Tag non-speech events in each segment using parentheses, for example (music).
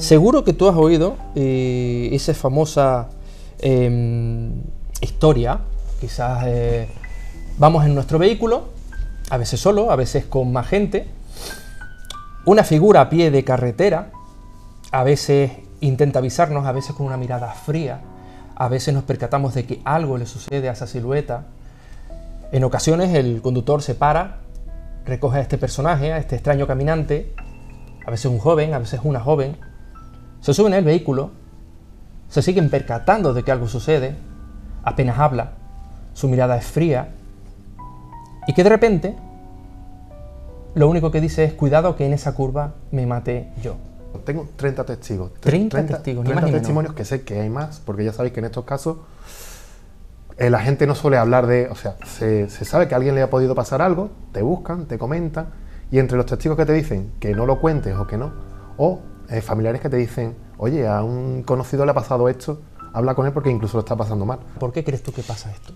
Seguro que tú has oído eh, esa famosa em, historia, quizás eh, vamos en nuestro vehículo, a veces solo, a veces con más gente, una figura a pie de carretera, a veces intenta avisarnos, a veces con una mirada fría, a veces nos percatamos de que algo le sucede a esa silueta. En ocasiones el conductor se para, recoge a este personaje, a este extraño caminante, a veces un joven, a veces una joven, se suben el vehículo, se siguen percatando de que algo sucede, apenas habla, su mirada es fría, y que de repente lo único que dice es cuidado que en esa curva me mate yo. Tengo 30 testigos. 30, testigos, ni 30 más ni menos. testimonios que sé que hay más, porque ya sabéis que en estos casos eh, la gente no suele hablar de, o sea, se, se sabe que a alguien le ha podido pasar algo, te buscan, te comentan, y entre los testigos que te dicen que no lo cuentes o que no, o eh, familiares que te dicen, oye, a un conocido le ha pasado esto, habla con él porque incluso lo está pasando mal. ¿Por qué crees tú que pasa esto?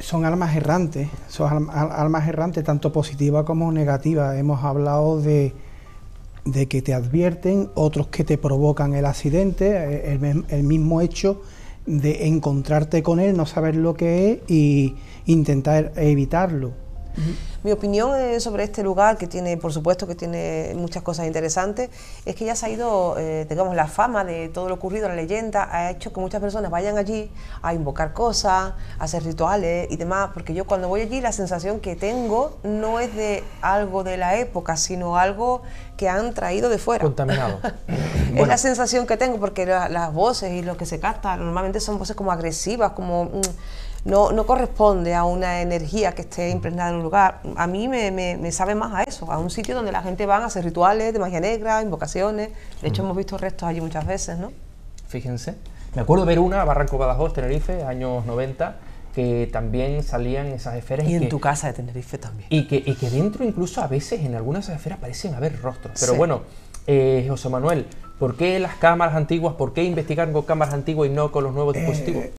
son almas errantes, son al- al- almas errantes tanto positivas como negativas. Hemos hablado de, de que te advierten, otros que te provocan el accidente, eh, el mismo hecho de encontrarte con él, no saber lo que es y intentar evitarlo. Mi opinión eh, sobre este lugar, que tiene, por supuesto, que tiene muchas cosas interesantes, es que ya se ha ido, eh, digamos, la fama de todo lo ocurrido, la leyenda, ha hecho que muchas personas vayan allí a invocar cosas, a hacer rituales y demás, porque yo cuando voy allí la sensación que tengo no es de algo de la época, sino algo que han traído de fuera. Contaminado. (laughs) Es la sensación que tengo porque la- las voces y lo que se capta normalmente son voces como agresivas, como mm, no, no corresponde a una energía que esté impregnada en un lugar. A mí me, me- me sabe más a eso, a un sitio donde la gente va a hacer rituales de magia negra, invocaciones. De hecho, hemos visto restos allí muchas veces, ¿no? Fíjense. Me acuerdo ver una, Barranco Badajoz, Tenerife, años 90, que también salían esas esferas. Y en que, tu casa de Tenerife también. y que, y que dentro incluso a veces en algunas esferas parecen haber rostros. Pero Sí. bueno, eh, José Manuel, ¿por qué las cámaras antiguas, por qué investigar con cámaras antiguas y no con los nuevos dispositivos? Eh,